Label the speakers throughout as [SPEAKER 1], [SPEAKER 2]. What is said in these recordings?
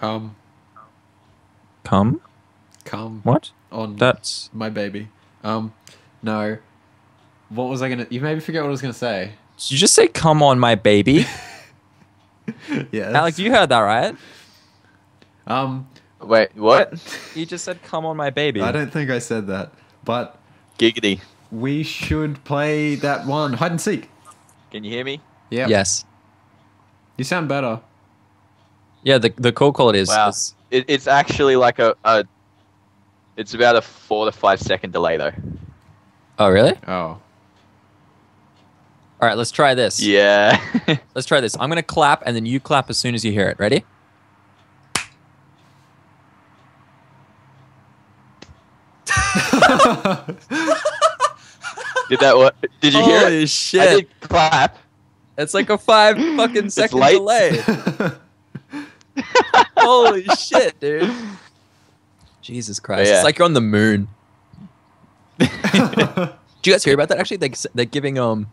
[SPEAKER 1] Um,
[SPEAKER 2] Come?
[SPEAKER 1] come
[SPEAKER 2] What?
[SPEAKER 1] on
[SPEAKER 2] That's.
[SPEAKER 1] my baby. Um, no. What was I gonna? You made me forget what I was gonna say.
[SPEAKER 2] Did you just say come on, my baby?
[SPEAKER 1] Yeah.
[SPEAKER 2] Alec, you heard that right?
[SPEAKER 1] Um,
[SPEAKER 3] Wait, what?
[SPEAKER 2] You just said come on, my baby.
[SPEAKER 1] I don't think I said that, but
[SPEAKER 3] Giggity.
[SPEAKER 1] we should play that one hide and seek.
[SPEAKER 3] Can you hear me?
[SPEAKER 1] Yeah.
[SPEAKER 2] Yes.
[SPEAKER 1] You sound better.
[SPEAKER 2] Yeah, the, the call quality is.
[SPEAKER 3] Wow.
[SPEAKER 2] is-
[SPEAKER 3] It, it's actually like a, a. It's about a four to five second delay though.
[SPEAKER 2] oh, really?
[SPEAKER 1] Oh.
[SPEAKER 2] All right, let's try this.
[SPEAKER 3] Yeah.
[SPEAKER 2] Let's try this. I'm going to clap, and then you clap as soon as you hear it. Ready?
[SPEAKER 3] did that what? Did you hear
[SPEAKER 2] Holy
[SPEAKER 3] it?
[SPEAKER 2] shit.
[SPEAKER 3] I did clap.
[SPEAKER 2] It's like a five fucking second delay. Holy shit, dude. Jesus Christ.
[SPEAKER 3] Yeah.
[SPEAKER 2] It's like you're on the moon. Did you guys hear about that? Actually, they, they're giving um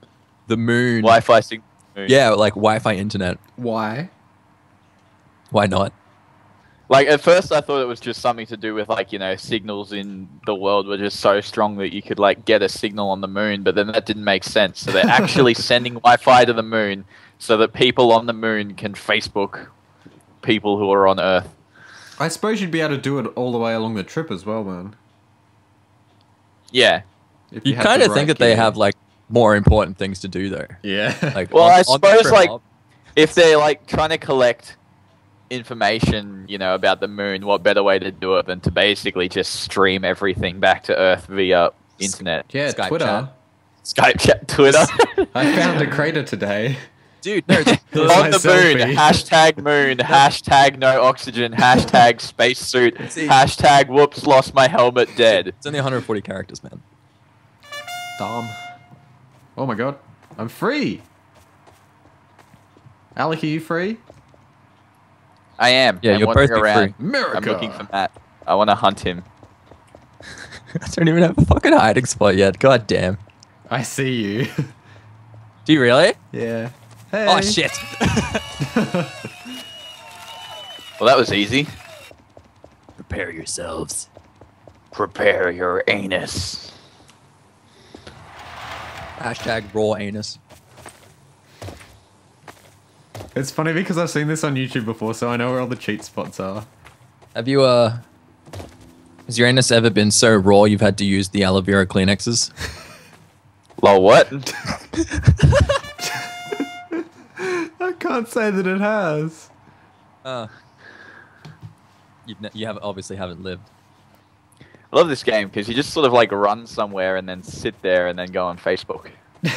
[SPEAKER 2] the moon.
[SPEAKER 3] Wi-Fi signal.
[SPEAKER 2] Yeah, like Wi Fi internet.
[SPEAKER 1] Why?
[SPEAKER 2] Why not?
[SPEAKER 3] Like at first, I thought it was just something to do with like you know signals in the world were just so strong that you could like get a signal on the moon, but then that didn't make sense. So they're actually sending Wi-Fi to the moon so that people on the moon can Facebook people who are on Earth.
[SPEAKER 1] I suppose you'd be able to do it all the way along the trip as well, man.
[SPEAKER 3] Yeah.
[SPEAKER 1] If
[SPEAKER 2] You
[SPEAKER 1] had
[SPEAKER 2] kind
[SPEAKER 1] the
[SPEAKER 2] of think
[SPEAKER 1] right
[SPEAKER 2] that they have like more important things to do though.
[SPEAKER 1] Yeah.
[SPEAKER 2] Like,
[SPEAKER 3] Well,
[SPEAKER 2] on-
[SPEAKER 3] I suppose, like-
[SPEAKER 2] up-
[SPEAKER 3] If they're like trying to collect information, you know, about the moon, what better way to do it than to basically just stream everything back to Earth via internet,
[SPEAKER 1] yeah,
[SPEAKER 2] Skype
[SPEAKER 1] Twitter.
[SPEAKER 2] chat.
[SPEAKER 3] Skype chat, Twitter.
[SPEAKER 1] I found a crater today.
[SPEAKER 2] dude, no, the-
[SPEAKER 3] on
[SPEAKER 1] my
[SPEAKER 3] the moon. Hashtag moon. Hashtag no oxygen. Hashtag spacesuit. Hashtag whoops, lost my helmet, dead.
[SPEAKER 2] it's only 140 characters, man.
[SPEAKER 1] Dumb. Oh my god. I'm free. Alec, are you free?
[SPEAKER 3] I am.
[SPEAKER 2] Yeah,
[SPEAKER 3] I'm
[SPEAKER 2] you'll
[SPEAKER 3] wandering
[SPEAKER 2] both
[SPEAKER 3] around.
[SPEAKER 2] free.
[SPEAKER 1] America.
[SPEAKER 3] I'm looking for Matt. I want to hunt him.
[SPEAKER 2] I don't even have a fucking hiding spot yet. God damn.
[SPEAKER 1] I see you.
[SPEAKER 2] Do you really?
[SPEAKER 1] yeah. Hey.
[SPEAKER 2] Oh shit.
[SPEAKER 3] Well, that was easy.
[SPEAKER 2] Prepare yourselves.
[SPEAKER 3] Prepare your anus.
[SPEAKER 2] Hashtag raw anus.
[SPEAKER 1] It's funny because I've seen this on YouTube before, so I know where all the cheat spots are.
[SPEAKER 2] Have you uh has your anus ever been so raw you've had to use the aloe vera Kleenexes?
[SPEAKER 3] Lol, what?
[SPEAKER 1] I can't say that it has.
[SPEAKER 2] Uh You've ne- you have obviously haven't lived.
[SPEAKER 3] I love this game because you just sort of like run somewhere and then sit there and then go on Facebook.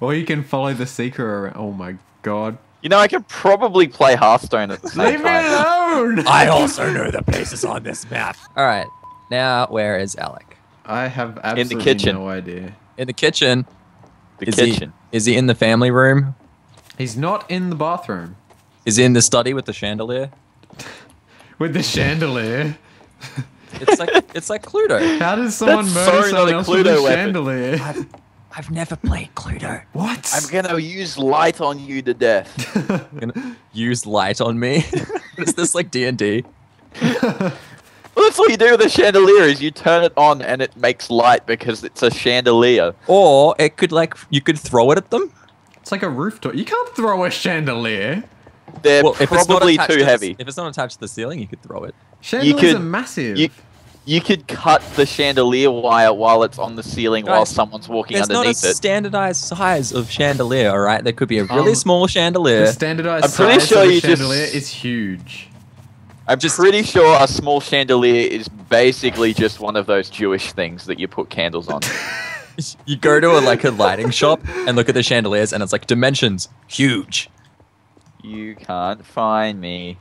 [SPEAKER 1] Or you can follow the seeker around. Oh my god.
[SPEAKER 3] You know, I could probably play Hearthstone at the same time.
[SPEAKER 1] Leave me alone!
[SPEAKER 2] I also know the places on this map. Alright. Now where is Alec?
[SPEAKER 1] I have absolutely
[SPEAKER 3] kitchen.
[SPEAKER 1] no idea.
[SPEAKER 2] In the kitchen.
[SPEAKER 3] The
[SPEAKER 2] is
[SPEAKER 3] kitchen.
[SPEAKER 2] He, is he in the family room?
[SPEAKER 1] He's not in the bathroom.
[SPEAKER 2] Is he in the study with the chandelier?
[SPEAKER 1] With the chandelier.
[SPEAKER 2] It's like it's like Cluedo.
[SPEAKER 1] How does someone
[SPEAKER 3] That's
[SPEAKER 1] murder
[SPEAKER 3] so
[SPEAKER 1] someone
[SPEAKER 3] not a
[SPEAKER 1] else with a
[SPEAKER 3] weapon.
[SPEAKER 1] chandelier?
[SPEAKER 2] I've, I've never played Cluedo.
[SPEAKER 1] What?
[SPEAKER 3] I'm gonna use light on you to death.
[SPEAKER 2] gonna use light on me. is this like D and D?
[SPEAKER 3] Well, that's all you do with a chandelier is you turn it on and it makes light because it's a chandelier.
[SPEAKER 2] Or it could like you could throw it at them.
[SPEAKER 1] it's like a rooftop. You can't throw a chandelier.
[SPEAKER 3] They're
[SPEAKER 2] Well, if it's not
[SPEAKER 3] probably
[SPEAKER 2] attached
[SPEAKER 3] too
[SPEAKER 2] to the-
[SPEAKER 3] heavy.
[SPEAKER 2] if it's not attached to the ceiling, you could throw it.
[SPEAKER 1] Chandeliers
[SPEAKER 3] could-
[SPEAKER 1] are massive.
[SPEAKER 3] You, you could cut the chandelier wire while it's on the ceiling while someone's walking
[SPEAKER 2] There's not a
[SPEAKER 3] underneath it.
[SPEAKER 2] standardized size of chandelier. All right, there could be a really
[SPEAKER 1] Um,
[SPEAKER 2] small chandelier.
[SPEAKER 1] the standardized
[SPEAKER 3] I'm pretty
[SPEAKER 1] size
[SPEAKER 3] sure
[SPEAKER 1] of a
[SPEAKER 3] you just-
[SPEAKER 1] chandelier is huge.
[SPEAKER 3] I'm
[SPEAKER 2] just-
[SPEAKER 3] pretty sure a small chandelier is basically just one of those Jewish things that you put candles on.
[SPEAKER 2] you go to a like a lighting shop and look at the chandeliers, and it's like dimensions huge.
[SPEAKER 3] you can't find me.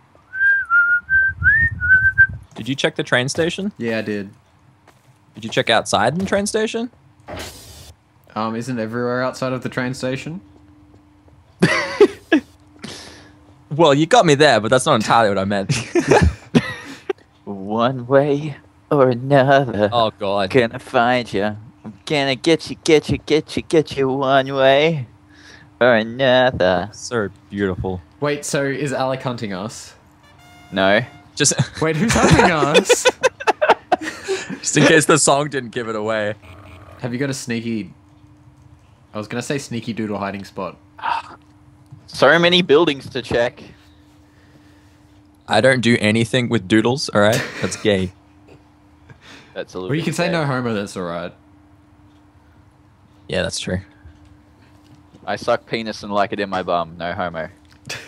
[SPEAKER 2] Did you check the train station?
[SPEAKER 1] Yeah, I did.
[SPEAKER 2] Did you check outside the train station?
[SPEAKER 1] Um, isn't everywhere outside of the train station?
[SPEAKER 2] Well, you got me there, but that's not entirely what I meant.
[SPEAKER 3] One way or another.
[SPEAKER 2] oh god.
[SPEAKER 3] gonna find you. I'm gonna get you, get you, get you, get you one way or another.
[SPEAKER 2] So beautiful.
[SPEAKER 1] Wait, so is Alec hunting us?
[SPEAKER 3] No.
[SPEAKER 2] Just,
[SPEAKER 1] Wait, who's hunting us?
[SPEAKER 2] just in case the song didn't give it away.
[SPEAKER 1] Have you got a sneaky? I was gonna say sneaky doodle hiding spot.
[SPEAKER 3] So many buildings to check.
[SPEAKER 2] I don't do anything with doodles. All right, that's gay.
[SPEAKER 3] That's a little.
[SPEAKER 1] Well, you
[SPEAKER 3] bit
[SPEAKER 1] can say no homo. That's all right.
[SPEAKER 2] Yeah, that's true.
[SPEAKER 3] I suck penis and like it in my bum. No homo.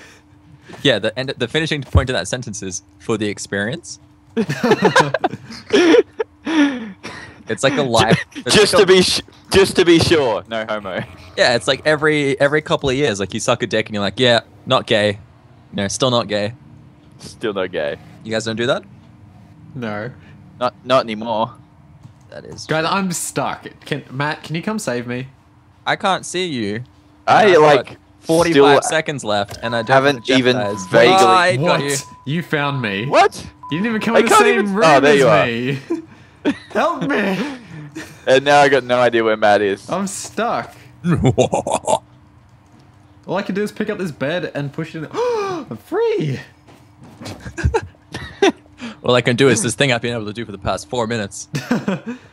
[SPEAKER 2] Yeah, the end, the finishing point of that sentence is for the experience. It's like a life.
[SPEAKER 3] just
[SPEAKER 2] like
[SPEAKER 3] to
[SPEAKER 2] a-
[SPEAKER 3] be sh- just to be sure, no homo.
[SPEAKER 2] Yeah, it's like every every couple of years, like you suck a dick and you're like, yeah, not gay. No, still not gay.
[SPEAKER 3] Still no gay.
[SPEAKER 2] You guys don't do that?
[SPEAKER 1] No,
[SPEAKER 3] Not not anymore.
[SPEAKER 2] That is.
[SPEAKER 1] guys, I'm stuck. Can Matt? Can you come save me?
[SPEAKER 2] I can't see you.
[SPEAKER 3] I
[SPEAKER 2] I've
[SPEAKER 3] like
[SPEAKER 2] 45
[SPEAKER 3] still
[SPEAKER 2] seconds left, and I don't
[SPEAKER 3] haven't even
[SPEAKER 2] jeopardize-
[SPEAKER 3] vaguely-
[SPEAKER 2] Oh, I got
[SPEAKER 1] what?
[SPEAKER 2] you.
[SPEAKER 1] You found me.
[SPEAKER 3] What?
[SPEAKER 1] You didn't even come
[SPEAKER 3] I
[SPEAKER 1] in the
[SPEAKER 3] can't
[SPEAKER 1] same
[SPEAKER 3] even-
[SPEAKER 1] room
[SPEAKER 3] Oh, there
[SPEAKER 1] as
[SPEAKER 3] you are.
[SPEAKER 1] Help me!
[SPEAKER 3] And now I got no idea where Matt is.
[SPEAKER 1] I'm stuck. All I can do is pick up this bed and push it in. I'm free!
[SPEAKER 2] All I can do is this thing I've been able to do for the past four minutes.